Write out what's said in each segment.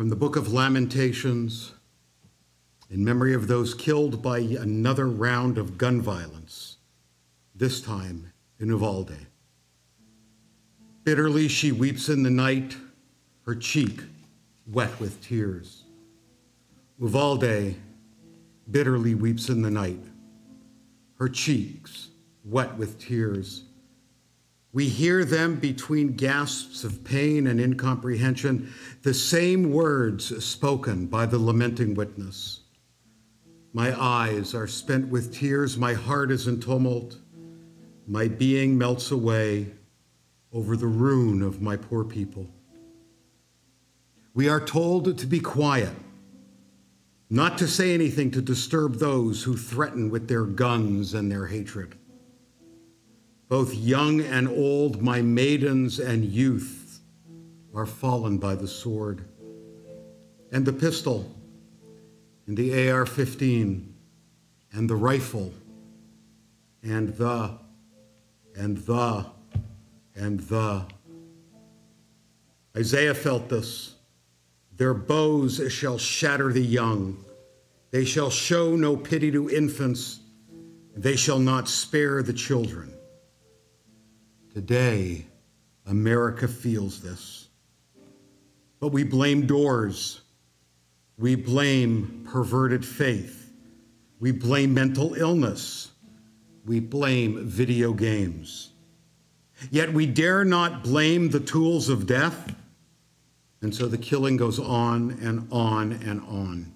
From the book of Lamentations, in memory of those killed by another round of gun violence, this time in Uvalde. Bitterly she weeps in the night, her cheek wet with tears. Uvalde bitterly weeps in the night, her cheeks wet with tears. We hear them between gasps of pain and incomprehension, the same words spoken by the lamenting witness. My eyes are spent with tears, my heart is in tumult, my being melts away over the ruin of my poor people. We are told to be quiet, not to say anything to disturb those who threaten with their guns and their hatred both young and old, my maidens and youth, are fallen by the sword. And the pistol, and the AR 15, and the rifle, and the, and the, and the. Isaiah felt this. Their bows shall shatter the young. They shall show no pity to infants. They shall not spare the children. Today, America feels this. But we blame doors. We blame perverted faith. We blame mental illness. We blame video games. Yet we dare not blame the tools of death. And so the killing goes on and on and on.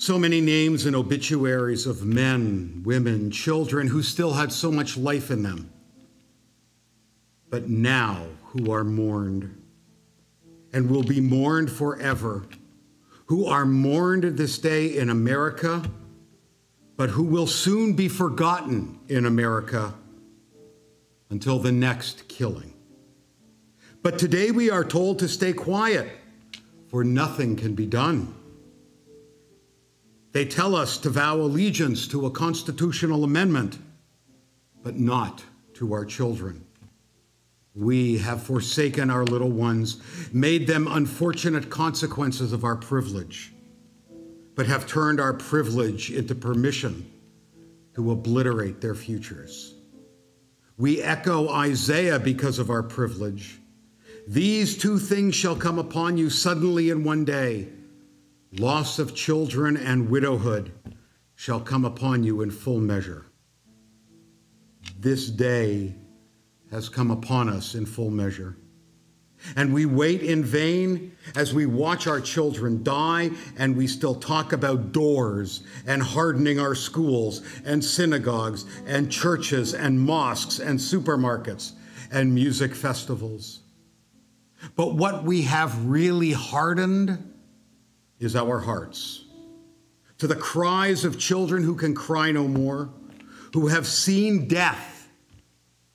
So many names and obituaries of men, women, children who still had so much life in them, but now who are mourned and will be mourned forever, who are mourned this day in America, but who will soon be forgotten in America until the next killing. But today we are told to stay quiet, for nothing can be done. They tell us to vow allegiance to a constitutional amendment, but not to our children. We have forsaken our little ones, made them unfortunate consequences of our privilege, but have turned our privilege into permission to obliterate their futures. We echo Isaiah because of our privilege. These two things shall come upon you suddenly in one day loss of children and widowhood shall come upon you in full measure. This day has come upon us in full measure. And we wait in vain as we watch our children die, and we still talk about doors and hardening our schools and synagogues and churches and mosques and supermarkets and music festivals. But what we have really hardened is our hearts. To the cries of children who can cry no more, who have seen death,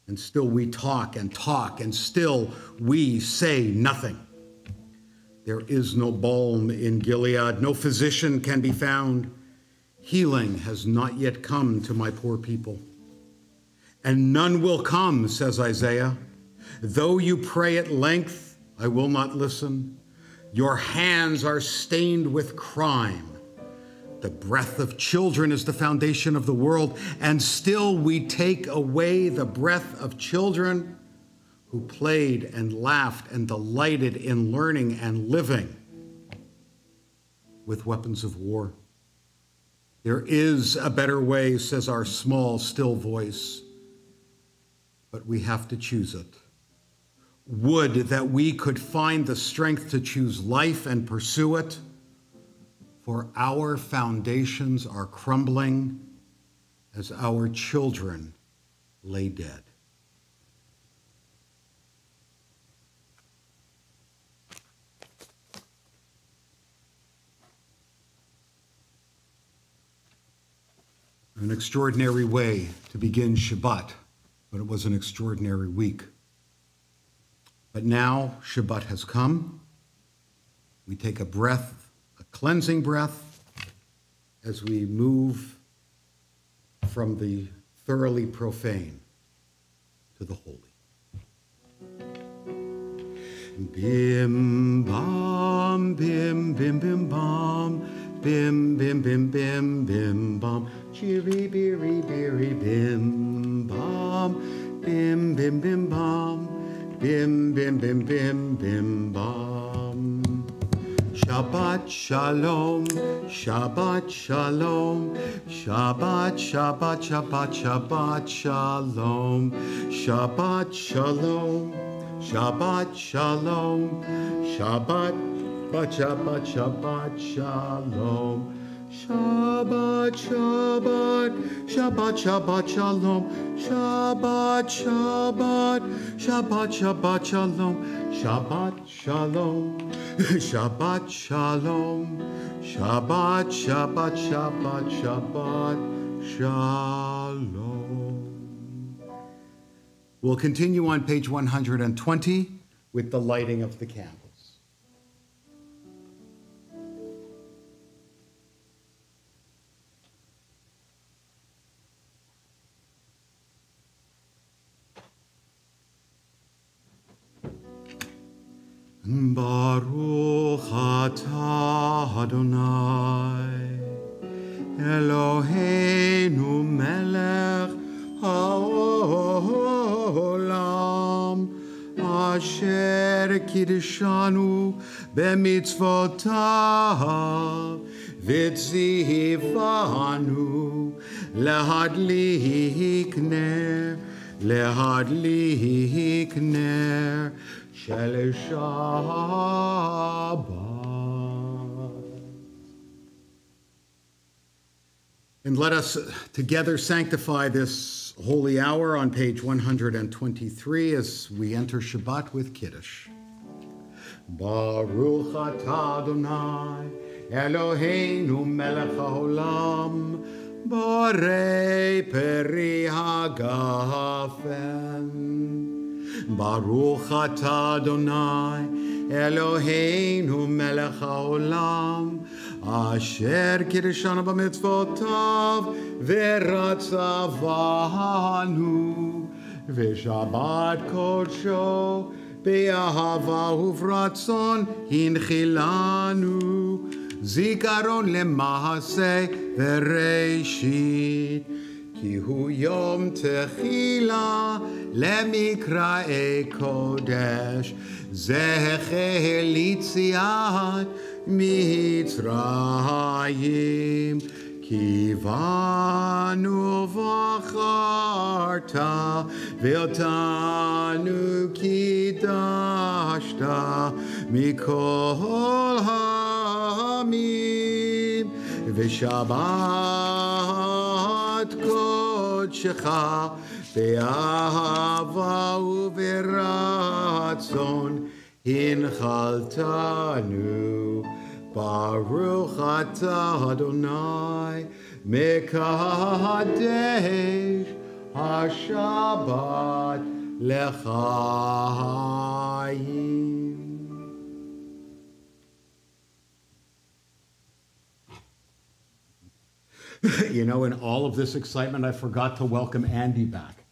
and still we talk and talk, and still we say nothing. There is no balm in Gilead, no physician can be found. Healing has not yet come to my poor people. And none will come, says Isaiah. Though you pray at length, I will not listen. Your hands are stained with crime. The breath of children is the foundation of the world, and still we take away the breath of children who played and laughed and delighted in learning and living with weapons of war. There is a better way, says our small, still voice, but we have to choose it. Would that we could find the strength to choose life and pursue it, for our foundations are crumbling as our children lay dead. An extraordinary way to begin Shabbat, but it was an extraordinary week. But now Shabbat has come. We take a breath, a cleansing breath, as we move from the thoroughly profane to the holy. Bim bam, bim bim bim bam, bim bim bim bim bim bam, chiri biri biri bim bam, bim bim bim bam, bim bim bim bim bim bam. Shabbat shalom, Shabbat shalom, Shabbat Shabbat Shabbat Shabbat shalom, Shabbat shalom. Shabbat Shalom, Shabbat, Shabbat, Shabbat Shalom, Shabbat, Shabbat, Shabbat, Shabbat Shalom, Shabbat, Shabbat, Shabbat, Shabbat Shalom, Shabbat Shalom, Shabbat Shalom, Shabbat, Shabbat, Shabbat, Shabbat Shalom. We'll continue on page 120 with the lighting of the candles. Baruch atah Adonai Eloheinu melech העולם אשר קידשנו במצוותיו וציוונו להדליק נר, להדליק נר של Shabbat. And let us together sanctify this holy hour on page 123 as we enter Shabbat with Kiddush. Baruch atah Adonai, Eloheinu melech haolam, borei peri hagafen. ברוך אתה אדוני, אלוהינו מלך העולם, אשר קירשנו במצוותיו ורצה בנו, ושבת קודשו באהבה וברצון הנחילנו, זיכרון למעשה וראשית. כי הוא יום תחילה למקראי קודש זכר ליציאת מצרים כי באנו בחרת ואותנו קידשת מכל העמים ושבת קודשך באהבה וברצון הנחלתנו. ברוך אתה אדוני מקדש השבת לחיים. you know, in all of this excitement, I forgot to welcome Andy back.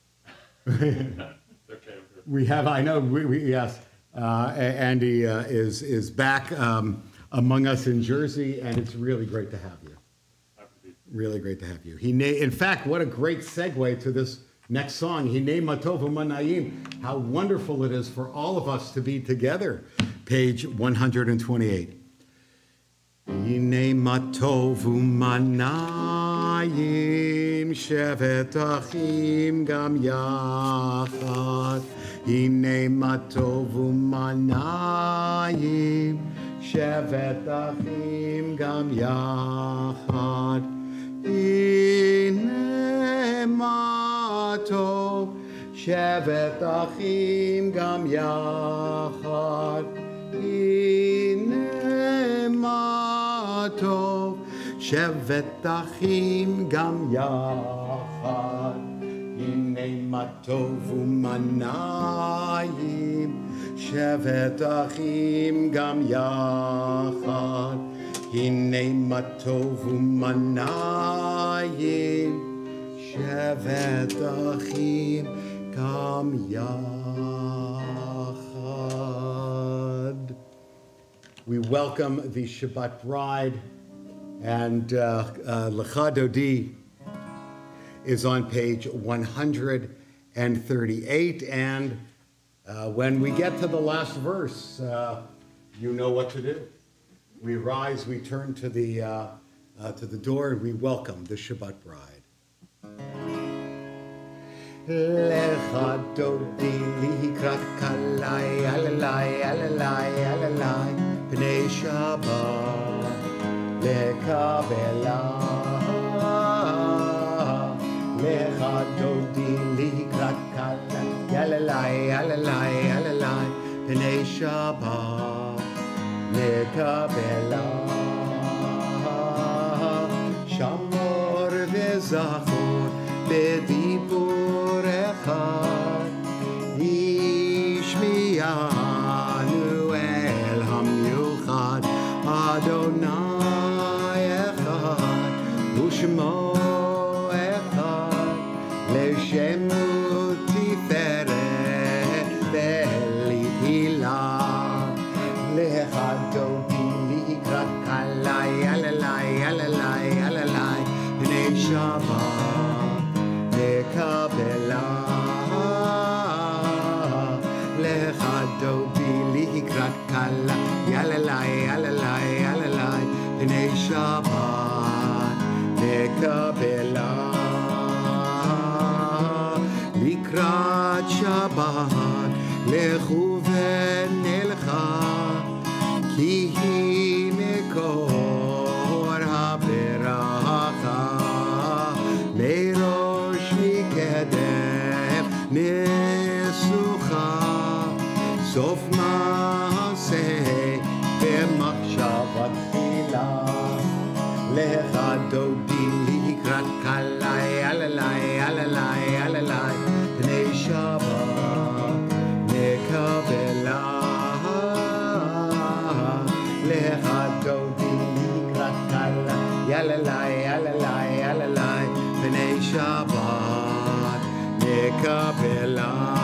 we have, I know, we, we, yes, uh, Andy uh, is, is back um, among us in Jersey, and it's really great to have you. Really great to have you. He na- in fact, what a great segue to this next song. He named Matovu Manayim. How wonderful it is for all of us to be together. Page 128. הנה מה טוב ומה נעים, שבת אחים גם יחד. הנה מה טוב ומה נעים, שבת אחים גם יחד. הנה מה טוב, שבת אחים גם יחד. הנה מה טוב, שבת אחים גם יחד. הנה מה טוב ומנעים. שבת אחים גם יחד, הנה מה טוב ומנעים, שבת אחים גם יחד. we welcome the Shabbat bride, and uh, uh, Lecha Dodi is on page 138. And uh, when we get to the last verse, uh, you know what to do. We rise, we turn to the, uh, uh, to the door, and we welcome the Shabbat bride. לך דודי לקראת כלי, אללי, אללי, אללי, פני שבת לקבלה. לך דודי לקראת כלי, אללי, אללי, אללי, פני שבת לקבלה. שמור וזכור בדיבור cappella.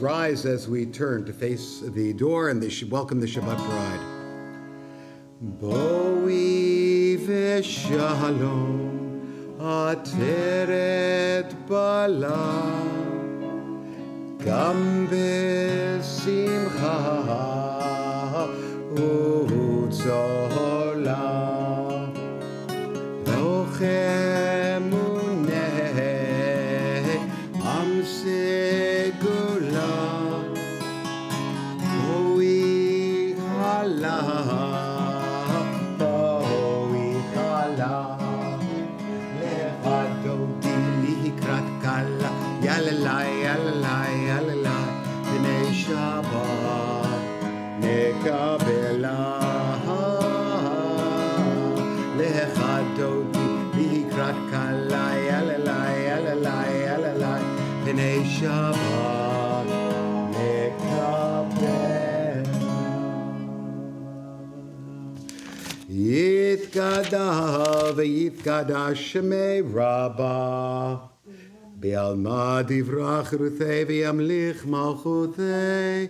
rise as we turn to face the door and they should welcome the Shabbat bride. Boi v'shalom ateret bala gam בני שבת נקבלה. יתגדל ויתקדש שמי רבה. בעלמא דברך רותי וימליך מלכותי.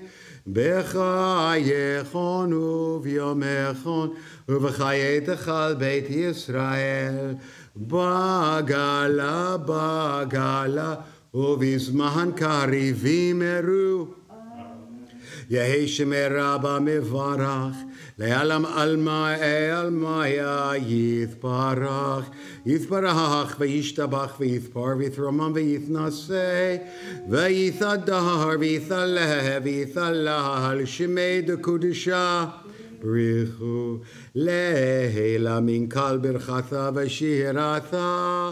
בחייכון וביומכון ובחיי תכל בית ישראל. בגלה בגלה ובזמן קריבים ארו. יהי שמי רבה מברך, לעלם עלמא עלמיה יתברך, יתברך וישתבח ויתפר ויתרומם ויתנשא, ויתהדר ויתהלל ויתהלל שמי דקודשה. בריחו לילה מן קל ברכתה ושירתה,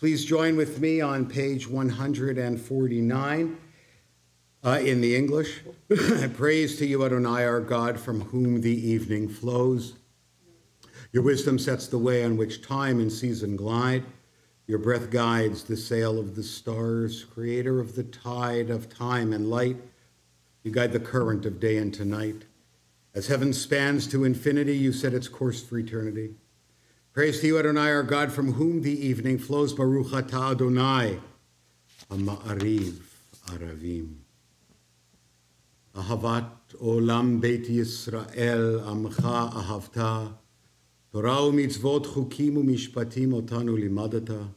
Please join with me on page 149 uh, in the English. Praise to you, Adonai, our God, from whom the evening flows. Your wisdom sets the way on which time and season glide. Your breath guides the sail of the stars, creator of the tide of time and light. You guide the current of day into night. As heaven spans to infinity, you set its course for eternity. Praise to you, Adonai, our God, from whom the evening flows. Baruch atah Adonai, Ma'ariv Aravim. Ahavat olam beit Yisrael, amcha ahavta. Torah u'mitzvot chukim u'mishpatim otanu limadata.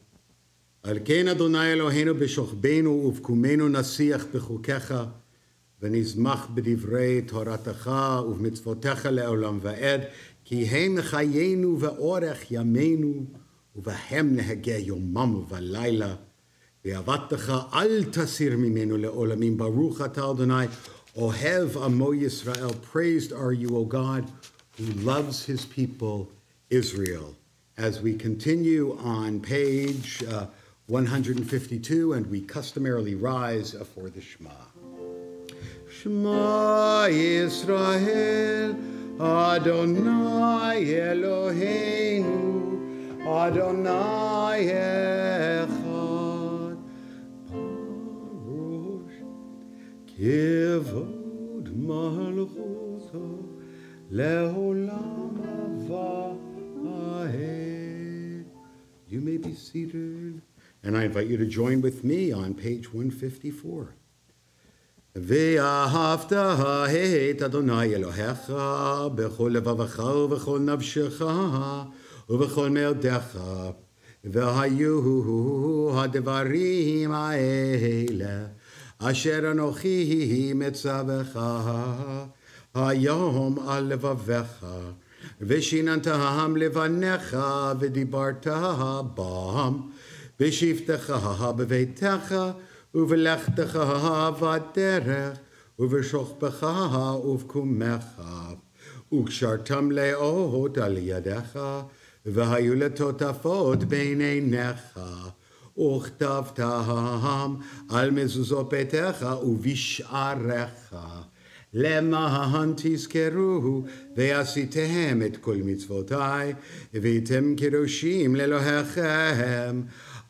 על כן אדוני אלוהינו בשוכבנו ובקומנו נשיח בחוקיך ונזמח בדברי תורתך ובמצוותיך לעולם ועד כי הם חיינו ואורך ימינו, ובהם נהגה יומם ולילה. ואהבתך אל תסיר ממנו לעולמים. ברוך אתה אדוני, אוהב עמו ישראל. Praised are you, O God, who loves his people, Israel. As we continue on page uh, 152, and we customarily rise for the Shema. Shema Israel. Adonai Eloheinu, Adonai Echad, Baruch Kivod Malchuto, Leolam Avahed. You may be seated, and I invite you to join with me on page 154. ואהבת את אדוני אלוהיך בכל לבבך ובכל נפשך ובכל מאודיך והיו הדברים האלה אשר אנוכי מצווך היום על לבביך ושיננתם לבניך ודיברת בם בשבתך בביתך ובלכתך בדרך, ובשוכבך ובקומך, וקשרתם לאות על ידיך, והיו לטוטפות בין עיניך, וכתבתם על מזוזות ביתך ובשעריך. למען תזכרו ועשיתם את כל מצוותיי והייתם קדושים לאלוהיכם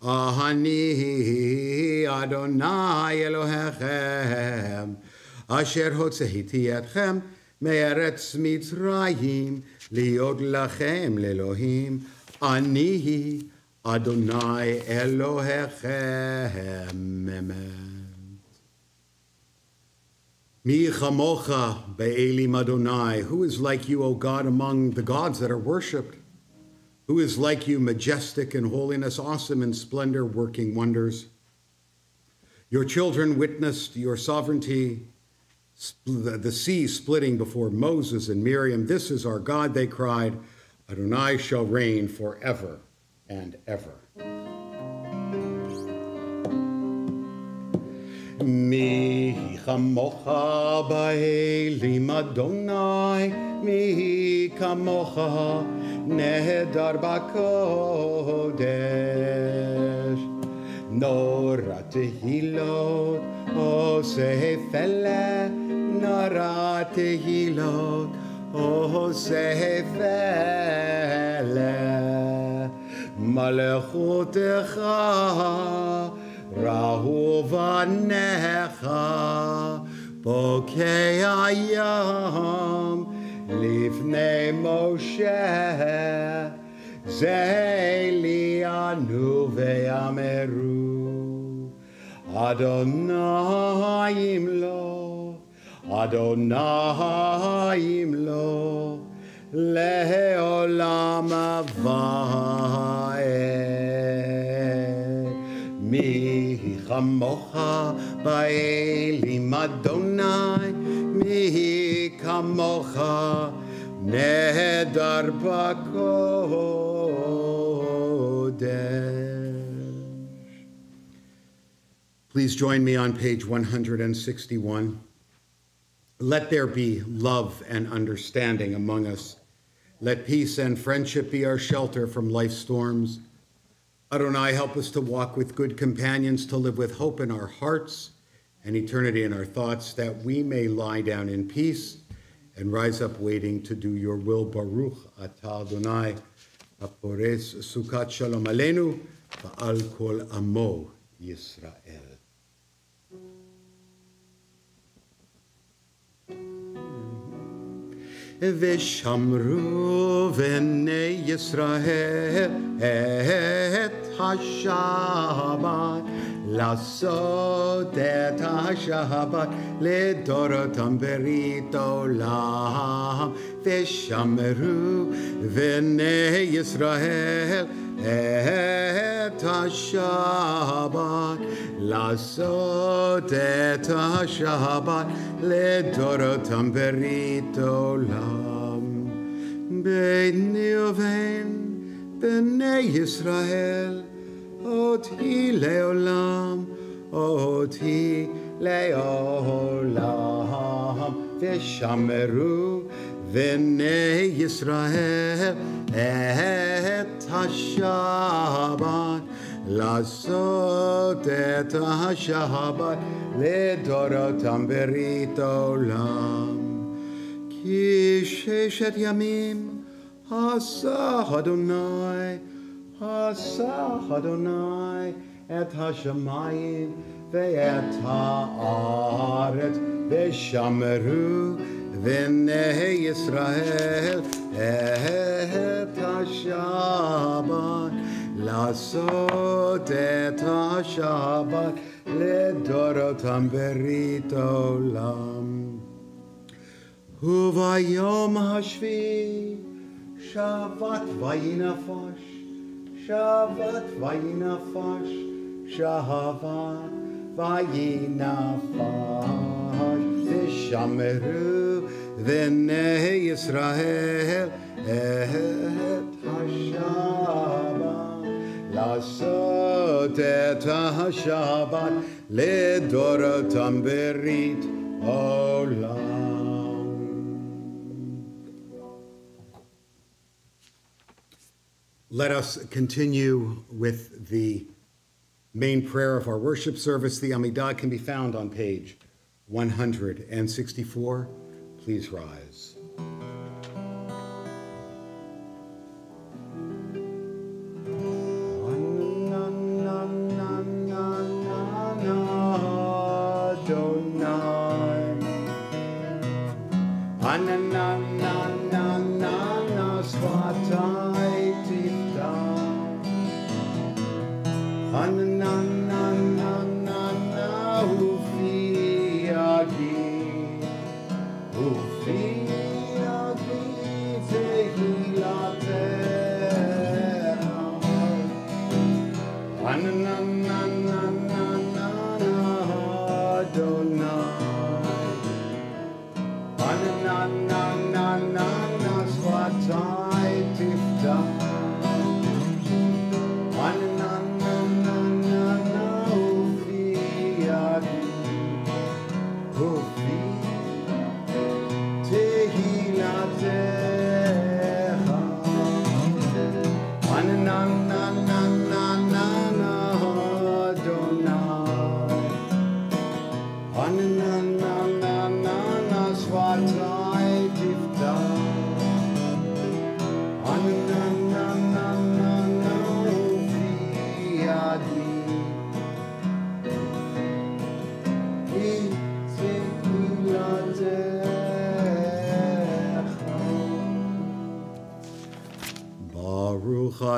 אני אדוני אלוהיכם אשר הוצאתי אתכם מארץ מצרים להיות לכם לאלוהים אני אדוני אלוהיכם אמן Mi chamocha be'elim Adonai. Who is like you, O God, among the gods that are worshipped? Who is like you, majestic in holiness, awesome in splendor, working wonders? Your children witnessed your sovereignty, the sea splitting before Moses and Miriam. This is our God, they cried. Adonai shall reign forever and ever. מי כמוך באלים אדוני, מי כמוך נהדר בקודש. נורא תהילות עושה פלא, נורא תהילות עושה פלא. מלכותך רהובניך בוקי הים לפני משה זה ליאנו ויאמרו אדוני ימלוך אדוני ימלוך לעולם ועד מי כמוך באלים אדוני, מי כמוך נהדר בקודש. Please join me on page 161. Let there be love and understanding among us. Let peace and friendship be our shelter from life's storms. Adonai, help us to walk with good companions, to live with hope in our hearts and eternity in our thoughts, that we may lie down in peace and rise up waiting to do your will. Baruch atah Adonai, apores sukat shalom aleinu, va'al kol amo Yisrael. ושמרו בני ישראל את השבת, לעשות את השבת לדורותם ברית עולם. ושמרו בני ישראל את השבת, לעשות את השבת לדורותם ברית עולם. ביני ובין בני ישראל, אותי לעולם, אותי לעולם, ושמרו בני ישראל את השבת, לעשות את השבת לדורותם ברית עולם. כי ששת ימים עשה אדוני, עשה אדוני את השמיים ואת הארץ ושמרו בני ישראל את השבת, לעשות את השבת לדורותם ברית עולם. וביום השביעי שבת ויהי נפש, שבת ויהי נפש, שבת ויהי נפש. ושמרו בני ישראל את השבת, לעשות את השבת לדורותם ברית עולם. Let us continue with the main prayer of our worship service. The Amidah can be found on page 164. Please rise. on and on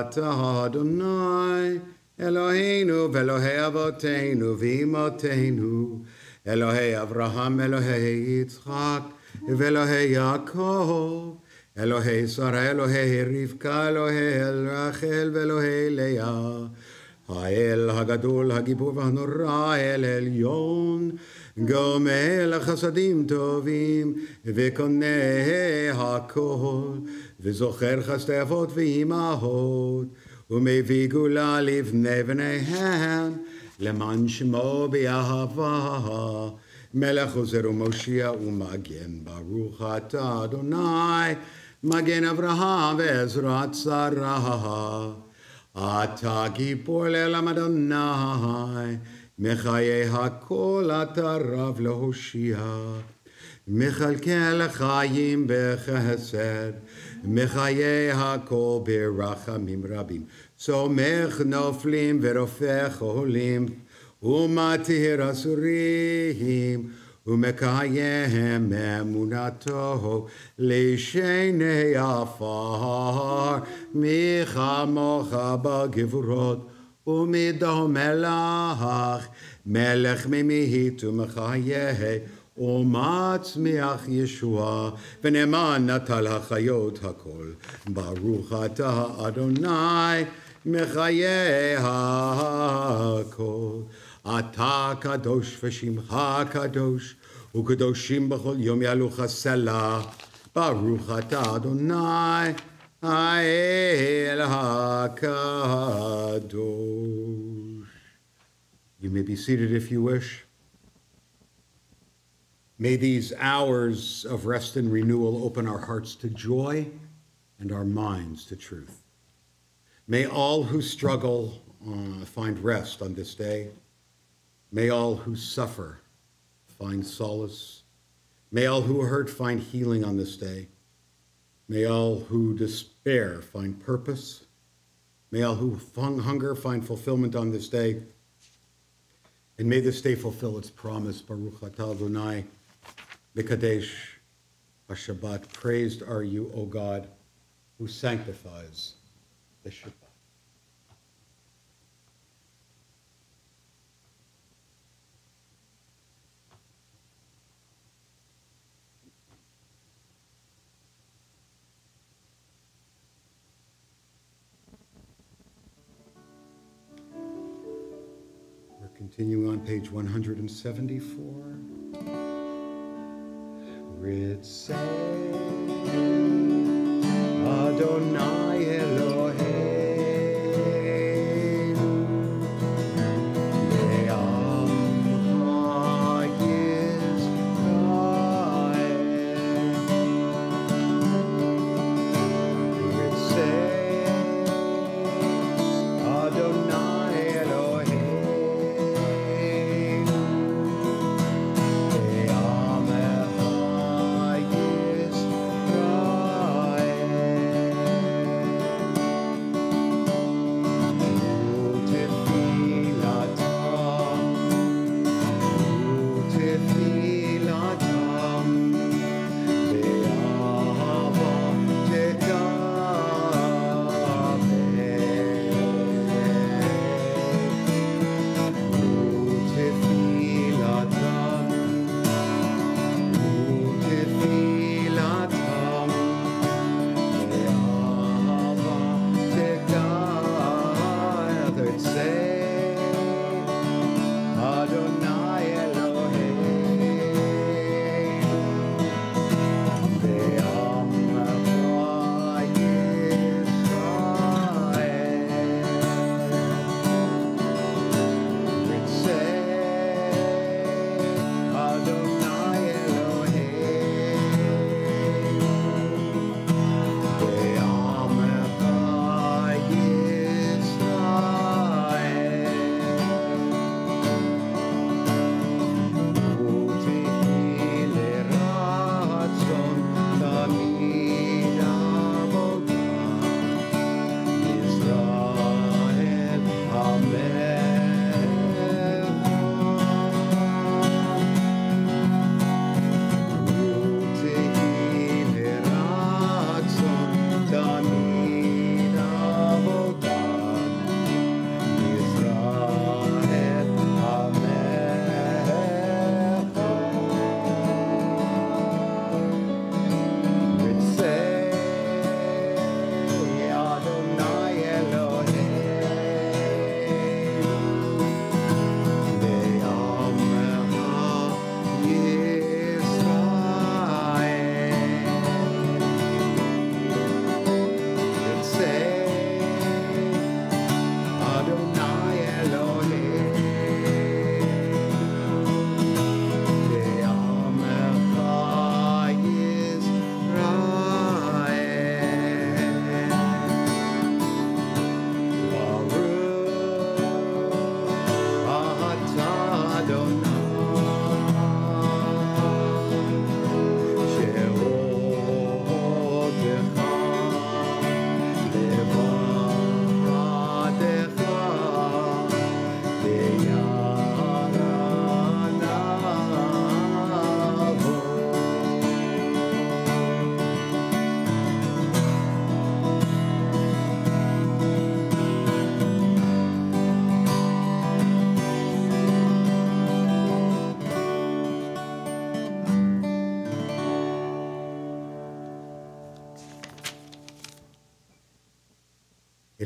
אתה אדוני אלוהינו ואלוהי אבותינו ואמותינו אלוהי אברהם אלוהי יצחק ואלוהי יעקב אלוהי שרה אלוהי רבקה אלוהי רחל ואלוהי לאה האל הגדול הגיבור והנורא אל עליון גומל חסדים טובים וקונה הכל וזוכר חסדי אבות ואימהות, ומביא גאולה לבני בניהם, למען שמו באהבה. מלך עוזר ומושיע ומגן, ברוך אתה אדוני, מגן אברהם ועזרת שרה. אתה גיבור לעולם אדוני, מחיי הכל אתה רב להושיע. מכלכל חיים בחסד, מחיי הכל ברחמים רבים. סומך נופלים ורופא חולים, ומתיר אסורים, ומקיים אמונתו לשני עפר, מי כמוך בגבורות. ומדו מלך, מלך ממית ומחיה ומצמיח ישוע, ונאמן נטל החיות הכל. ברוך אתה אדוני, מחיי הכל. אתה קדוש ושמך קדוש, וקדושים בכל יום יעלוך סלה. ברוך אתה אדוני, Ha'el HaKadosh. You may be seated if you wish. May these hours of rest and renewal open our hearts to joy and our minds to truth. May all who struggle uh, find rest on this day. May all who suffer find solace. May all who hurt find healing on this day. May all who despair find purpose. May all who hunger find fulfillment on this day. And may this day fulfill its promise. Baruch atah Adonai Mikadesh HaShabbat. Praised are you, O God, who sanctifies the Shabbat. We're continuing on page 174. It say, Adonai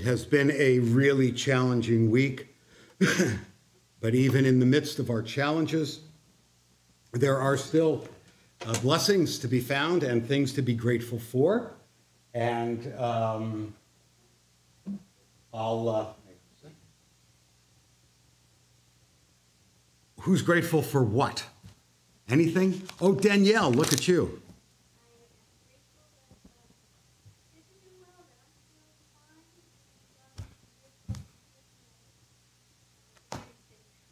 It has been a really challenging week, but even in the midst of our challenges, there are still uh, blessings to be found and things to be grateful for. And um, I'll. Uh, who's grateful for what? Anything? Oh, Danielle, look at you.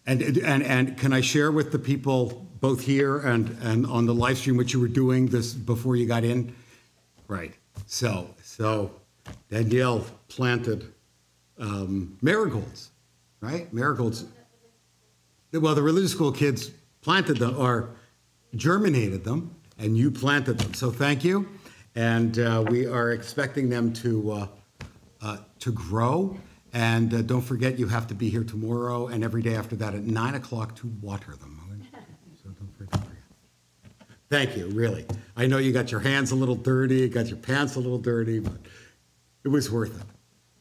And, and, and can I share with the people both here and, and on the live stream what you were doing this before you got in? Right. So, so Danielle planted um, marigolds, right? Marigolds. Well, the religious school kids planted them or germinated them, and you planted them. So thank you. And uh, we are expecting them to, uh, uh, to grow and uh, don't forget, you have to be here tomorrow and every day after that at 9 o'clock to water them. So don't forget. Thank you, really. I know you got your hands a little dirty, you got your pants a little dirty, but it was worth it.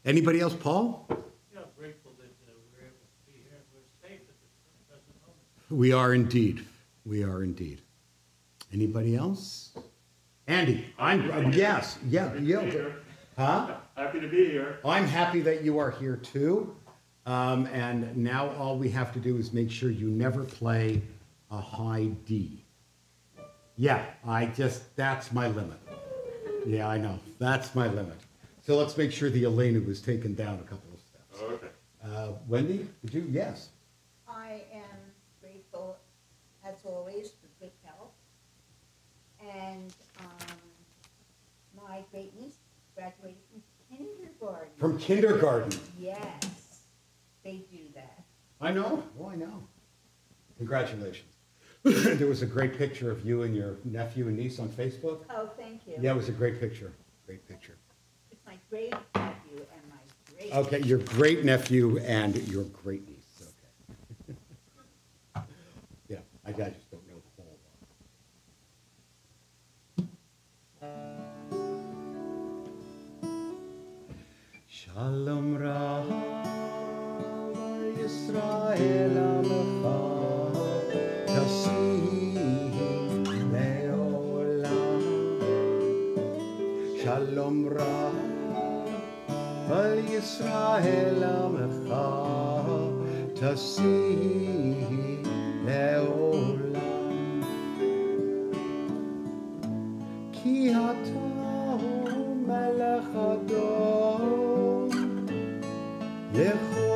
Anybody else, Paul? Yeah, grateful that uh, we're able to be here and we're safe at this present moment. We are indeed. We are indeed. Anybody else? Andy, I'm, uh, yes, yeah, yeah. Huh? Happy to be here. I'm happy that you are here too. Um, and now all we have to do is make sure you never play a high D. Yeah, I just, that's my limit. Yeah, I know. That's my limit. So let's make sure the Elena was taken down a couple of steps. Okay. Uh, Wendy, did you? Yes. I am grateful, as always, for good health. And um, my great niece graduated from kindergarten. From kindergarten. Yes, they do that. I know. Oh, I know. Congratulations. there was a great picture of you and your nephew and niece on Facebook. Oh, thank you. Yeah, it was a great picture. Great picture. It's my great nephew and my great. Okay, your great nephew and your great niece. Okay. yeah, I, I just Shalom Rav Yisrael Amecha Tasim Leolam Shalom Rav על ישראל עמך תשיא לעולם. כי אתה הוא מלך אדום Dejo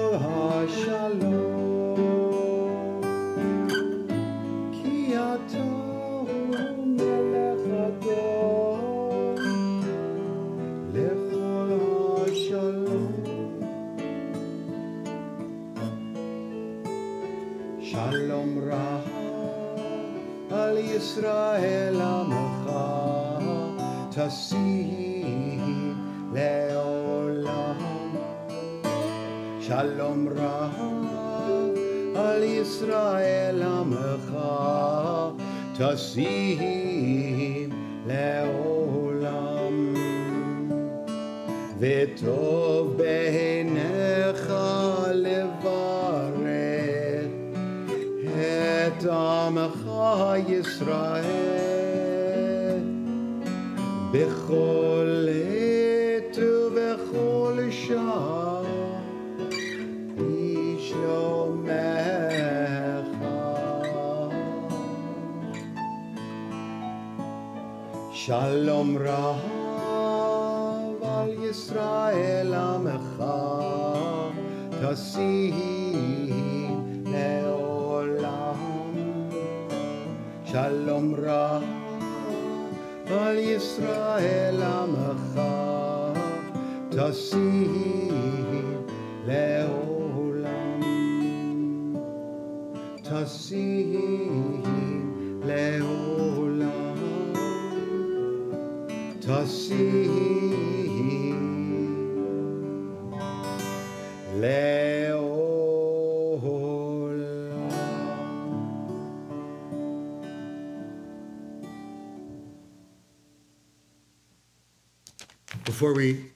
Before we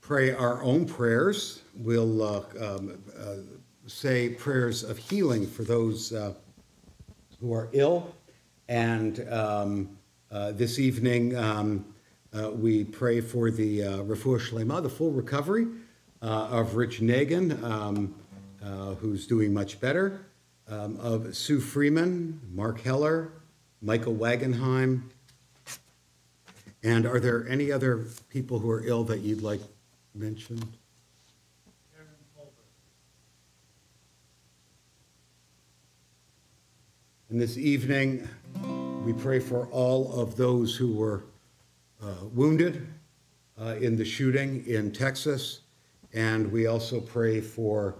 pray our own prayers. We'll uh, um, uh, say prayers of healing for those uh, who are ill. And um, uh, this evening, um, uh, we pray for the uh, Refuah Shlema, the full recovery uh, of Rich Nagan, um, who's doing much better, um, of Sue Freeman, Mark Heller, Michael Wagenheim. And are there any other people who are ill that you'd like mentioned? And this evening, we pray for all of those who were uh, wounded uh, in the shooting in Texas. And we also pray for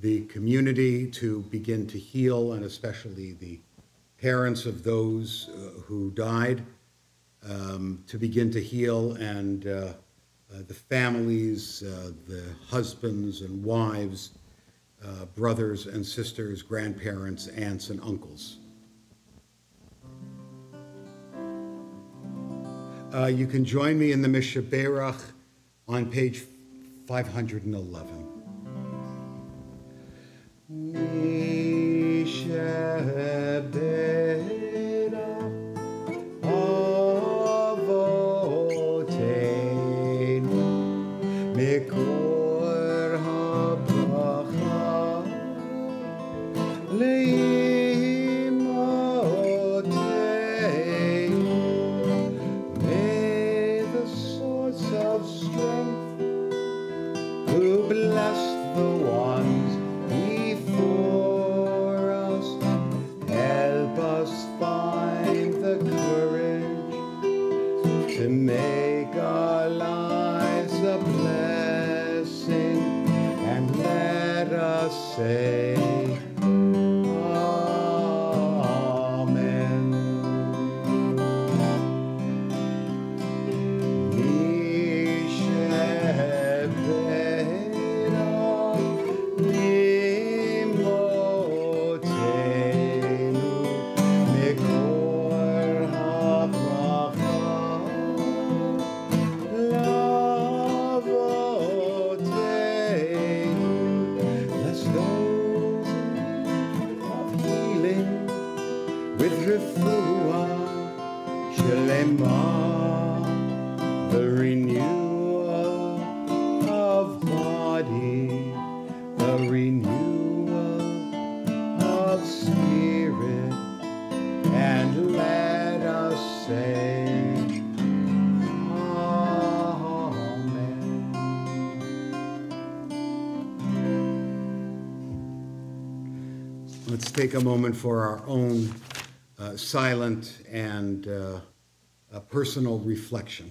the community to begin to heal, and especially the parents of those uh, who died um, to begin to heal, and uh, uh, the families, uh, the husbands and wives, uh, brothers and sisters, grandparents, aunts and uncles. You can join me in the Mishaberach on page 511. Mishaberach take a moment for our own uh, silent and uh, personal reflection.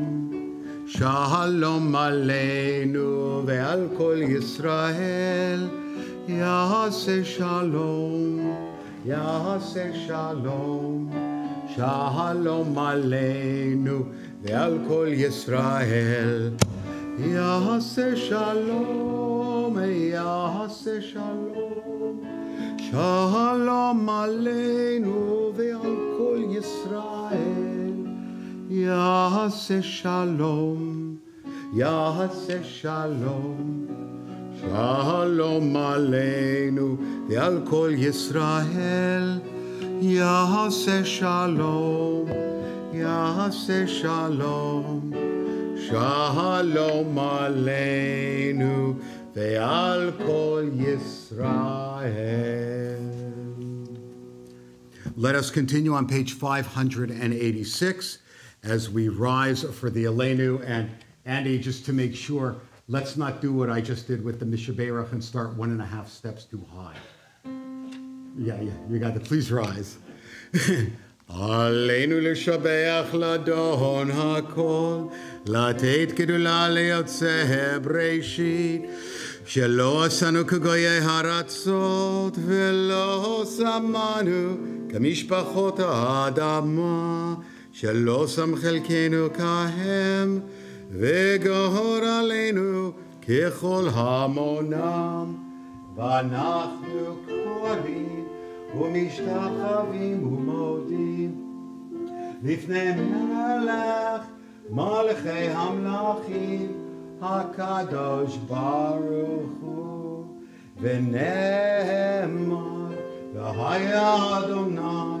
Shalom Aleinu ve'al kol Yisrael. Yaseh Shalom. Yaseh Shalom. Shalom Aleinu ve'al kol Yisrael. Yaseh Shalom. Yaseh Shalom. Shalom Aleinu. יעשה שלום, יעשה שלום. שלום עלינו ועל כל ישראל יעשה שלום, יעשה שלום. שלום עלינו ועל כל ישראל. Let us continue on page 586 as we rise for the Aleinu. And Andy, just to make sure, let's not do what I just did with the Mishaberach and start one and a half steps too high. Yeah, yeah, you got it. Please rise. Aleinu l'shabeach l'adon hakol L'ateit gedula l'yotzeh breishit Shelo asanu kugoye haratzot Velo samanu kemishpachot ha'adamah שלא שם חלקנו כהם, וגהור עלינו ככל המונם, ואנחנו קוראים ומשתחווים ומודים. לפני מלך מלכי המלכים הקדוש ברוך הוא ונאמר והיה אדוני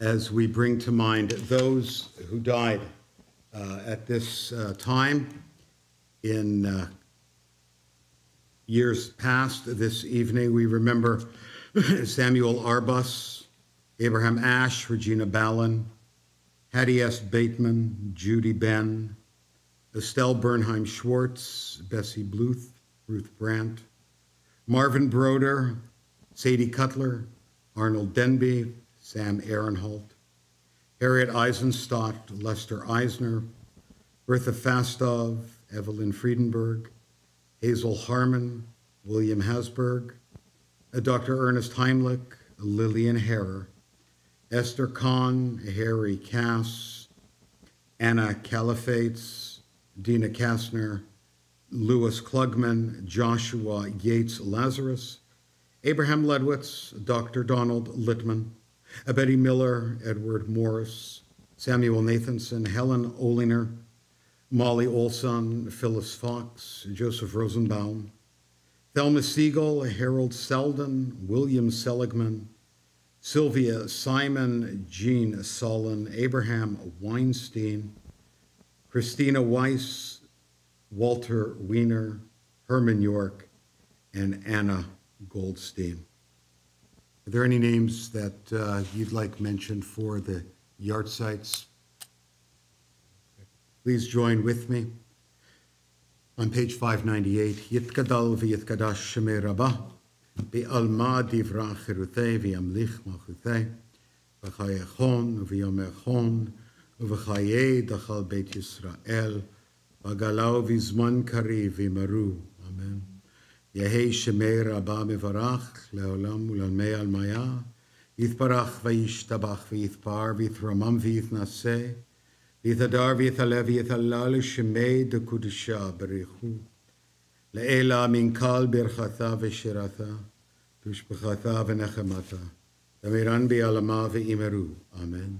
as we bring to mind those who died uh, at this uh, time in uh, years past. This evening, we remember Samuel Arbus, Abraham Ash, Regina Ballin, Hattie S. Bateman, Judy Ben, Estelle Bernheim Schwartz, Bessie Bluth, Ruth Brandt, Marvin Broder, Sadie Cutler, Arnold Denby, Sam Ehrenholt, Harriet Eisenstadt, Lester Eisner, Bertha Fastov, Evelyn Friedenberg, Hazel Harmon, William Hasberg, Dr. Ernest Heimlich, Lillian Harrer, Esther Kahn, Harry Cass, Anna Califates, Dina Kastner, Louis Klugman, Joshua Yates Lazarus, Abraham Ledwitz, Dr. Donald Littman, Uh, Betty Miller, Edward Morris, Samuel Nathanson, Helen Olinger, Molly Olson, Phyllis Fox, Joseph Rosenbaum, Thelma Siegel, Harold Selden, William Seligman, Sylvia Simon, Jean Solon, Abraham Weinstein, Christina Weiss, Walter Wiener, Herman York, and Anna Goldstein. Are there any names that uh, you'd like mentioned for the yahrzeits? Please join with me. On page 598, Yitkadal v'yitkadash shemei rabah, bi'alma divra chirutei v'yamlich machutei, v'chayechon v'yomechon, v'chayei dachal beit Yisrael, v'galau v'zman kari v'maru. Amen. יהי שמי רבה מברך לעולם ולעלמי עלמיה, יתברך וישתבח ויתפאר ויתרומם ויתנשא, ויתהדר ויתעלה ויתהלל לשמי דקודשה בריחו. לעילה מנכ"ל ברכתה ושירתה, ושפחתה ונחמתה, תמירן בעלמה ואימרו, אמן.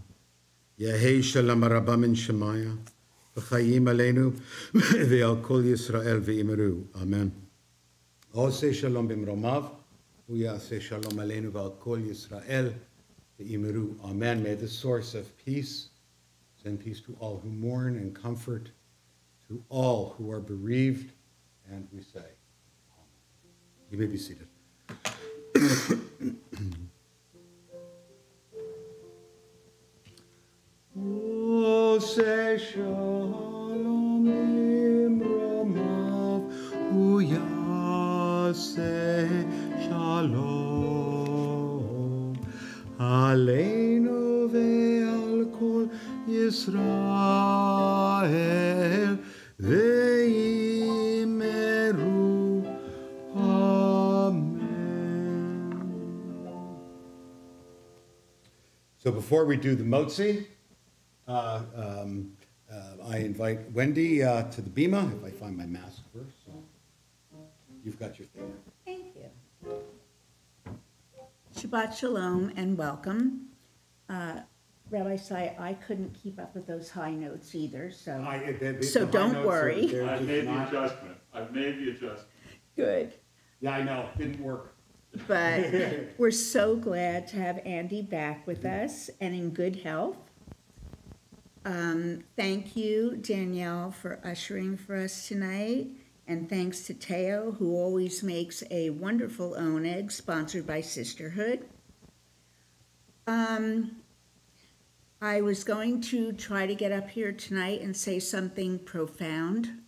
יהי שלום רבה מן שמיא, וחיים עלינו ועל כל ישראל ואימרו, אמן. Ose shalom bimromav, uyase shalom aleinu val kol Yisrael, imru Amen. May the source of peace send peace to all who mourn and comfort to all who are bereaved. And we say, Amen. You may be seated. oh, shalom. shalom Aleinu ve'al kol Yisrael ve'imeru So before we do the motzi, uh, um, uh, I invite Wendy uh, to the bima if I find my mask first. So you've got your thing. Thank. Shabbat Shalom and welcome. Uh, Rabbi Cy, I couldn't keep up with those high notes either, so, I- the- the- So don't worry. I've just made the adjustment. I've made the adjustment. good. Yeah, I know. it Didn't work. But we're so glad to have Andy back with us and in good health. Um, thank you, Danielle, for ushering for us tonight. And thanks to Teo, who always makes a wonderful oneg sponsored by Sisterhood. Um, I was going to try to get up here tonight and say something profound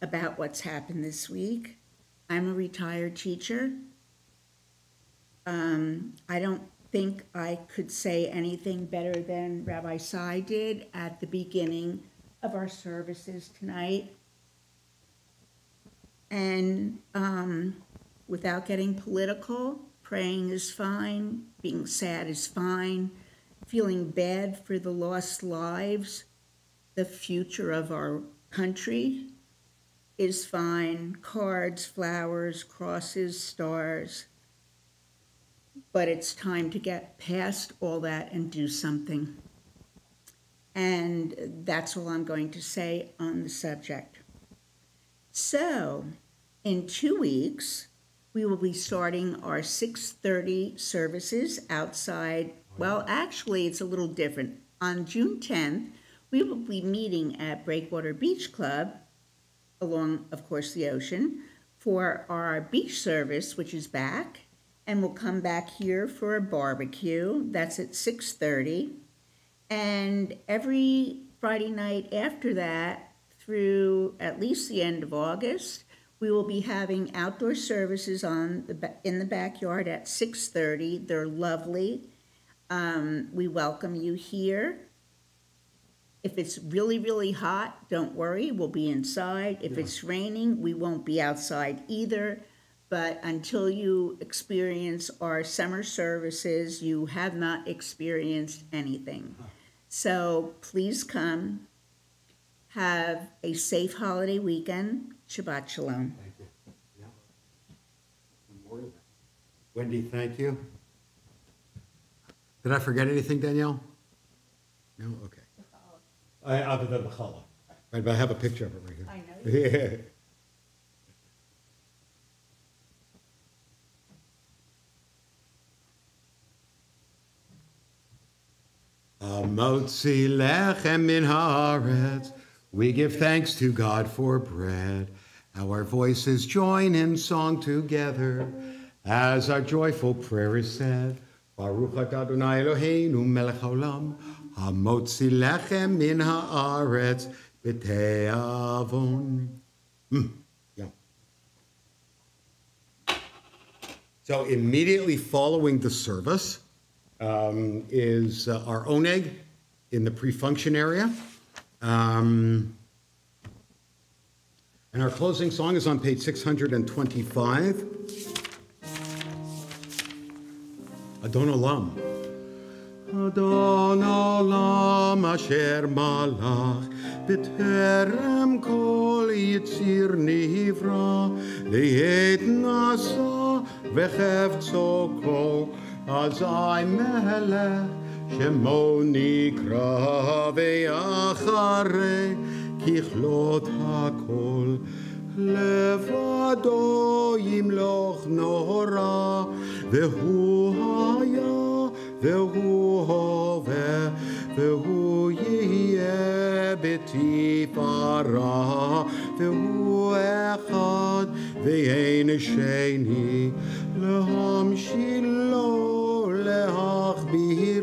about what's happened this week. I'm a retired teacher. Um, I don't think I could say anything better than Rabbi Cy did at the beginning of our services tonight. And um, without getting political, praying is fine, being sad is fine, feeling bad for the lost lives, the future of our country is fine. Cards, flowers, crosses, stars. But it's time to get past all that and do something. And that's all I'm going to say on the subject. So, in two weeks, we will be starting our 6:30 services outside. Well, actually, it's a little different. On June 10th, we will be meeting at Breakwater Beach Club along, of course, the ocean for our beach service, which is back, and we'll come back here for a barbecue. That's at 6:30. And every Friday night after that, through at least the end of August, we will be having outdoor services on the in the backyard at 6:30. They're lovely. Um, we welcome you here. If it's really, really hot, don't worry, we'll be inside. If it's raining, we won't be outside either. But until you experience our summer services, you have not experienced anything. So please come. Have a safe holiday weekend. Shabbat Shalom. Thank you. Yeah. Wendy, thank you. Did I forget anything, Danielle? No? Okay. I, other than the challah. Right, but I have a picture of it right here. I know Yeah. Motzi lechem min haaretz. We give thanks to God for bread. Our voices join in song together as our joyful prayer is said. Baruch Adonai Eloheinu melech haolam, hamotzi lechem min haaretz b'te'avon. Mm. So immediately following the service um, is uh, our oneg in the pre-function area. Um, and our closing song is on page 625. Adon Olam. Adon Olam asher malach b'terem kol yitzir nivra liet nasa v'chevtzo kol azai melech shemo nikra ve'acharei ככלות הכל, לבדו ימלוך נורא, והוא היה, והוא הווה, והוא יהיה בתפארה, והוא אחד, ואין שני, להמשילו,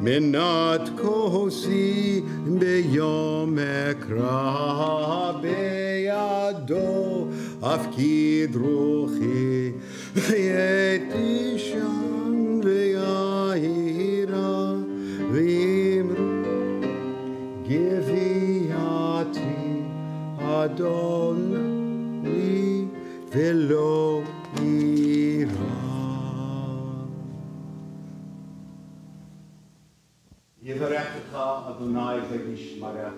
li minat kosi beyom ekra beyado afkid ruchi yetishan veyahira vimru giviati adon li velo יברכך אדוני וישמרך.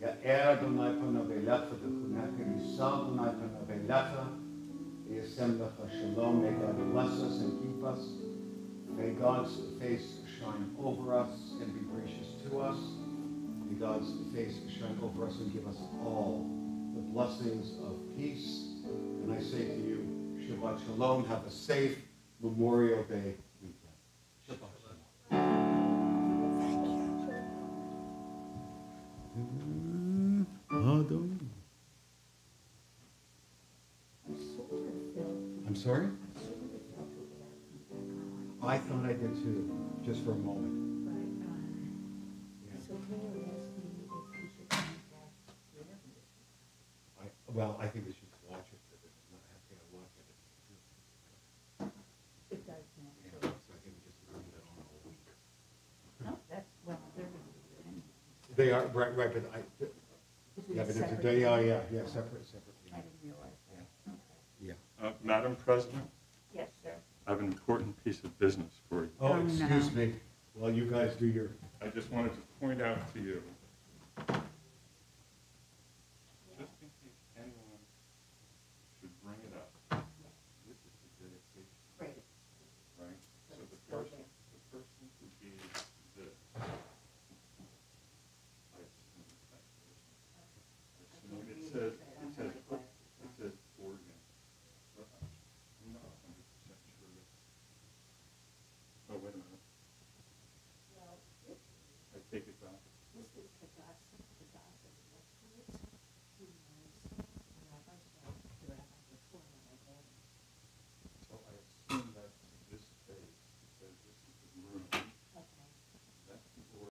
יאר אדוני פניו אליך וחונך יישא אדוני פניו אליך וישם לך shalom. May God bless us and keep us. May God's face shine over us and be gracious to us. May God's face shine over us and give us all the blessings of peace. And I say to you, Shabbat Shalom. Have a safe Memorial Day Well, I think we should watch it, but it's not having a look at it. It does Yeah, now. so I think we just leave it on all week. No, that's, well, they're gonna do it anyway. They are, right, right, but I, Is it yeah, but it's a day, yeah, yeah, yeah, separate, separate. I didn't realize that. Okay. Yeah. Uh, Madam President, Yes, sir. I have an important piece of business for you. Oh, Oh, excuse no. me, while you guys do your, I just wanted to point out to you